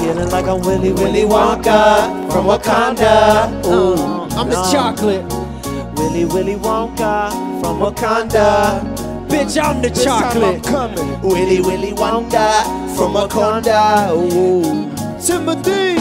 Feeling like I'm Willy Willy Wonka from Wakanda. Ooh, I'm the no. chocolate. Willy Willy Wonka from Wakanda. Bitch, I'm the This time chocolate. I'm coming. Willy Willy Wonka from Wakanda. Ooh. Timothy.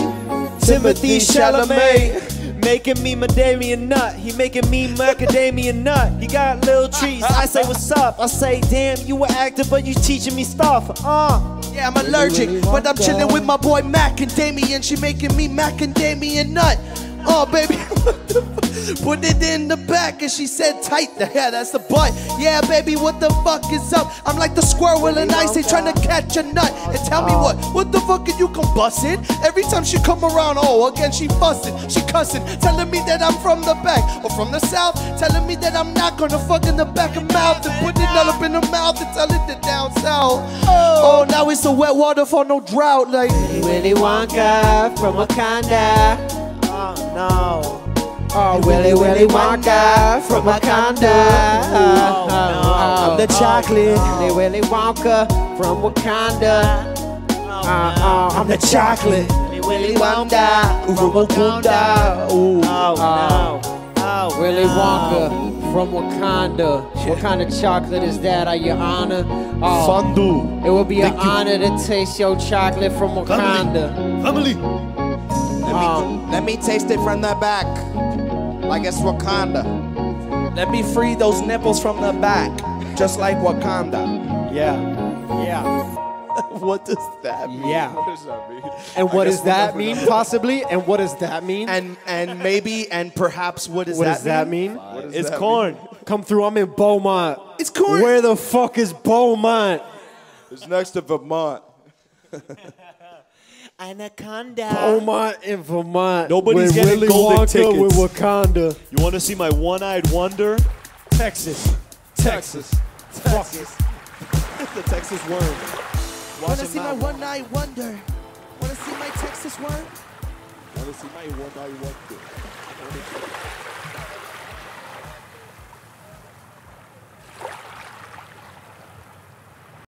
Timothy Chalamet. Making me macadamia nut. He making me macadamia nut. He got little treats. I say, what's up? I say, damn, you were actor, but you teaching me stuff. Uh. Yeah, I'm allergic, but I'm chilling with my boy Mac and Damien. She making me macadamia nut. Oh, baby? Put it in the back, and she said tight. Yeah, that's the butt. Yeah, baby, what the fuck is up? I'm like the squirrel in ice, they trying to catch a nut. And tell me what, what the fuck are you combusting? Every time she come around, oh, again she fussing, she cussing, telling me that I'm from the back or from the south, telling me that I'm not gonna fuck in the back of mouth and put it all up in the mouth and tell it to down south. Oh, now it's a wet water for no drought, like. Willy Wonka from Wakanda. Oh no. Oh, Willy Willy Wonka from Wakanda. Oh, no. I'm the chocolate. Willy Willy Wonka from Wakanda. Uh, uh, I'm the chocolate. Willy Willy Wonka from Wakanda. Ooh. Oh no. Oh Willy no. Wonka from Wakanda. What kind of chocolate is that, uh, Your Honor? Oh, Fondue. it would be an honor to taste your chocolate from Wakanda. Family. Let me, Um, let me taste it from the back, like it's Wakanda. Let me free those nipples from the back, just like Wakanda. Yeah. Yeah. what does that mean? Yeah. What does that mean? And I what does that mean, know. possibly? And what does that mean? And and maybe and perhaps what does what that does that mean? mean? It's corn. Come through, I'm in Beaumont. It's corn. Where the fuck is Beaumont? It's next to Vermont. Anaconda. Beaumont in Vermont. Nobody's with getting Willy golden Wonka with. Wakanda. You want to see my one-eyed wonder? Texas. Texas. Texas. the Texas worm. Wanna see my one night wonder? Wanna see my Texas one? Wanna see my one night wonder?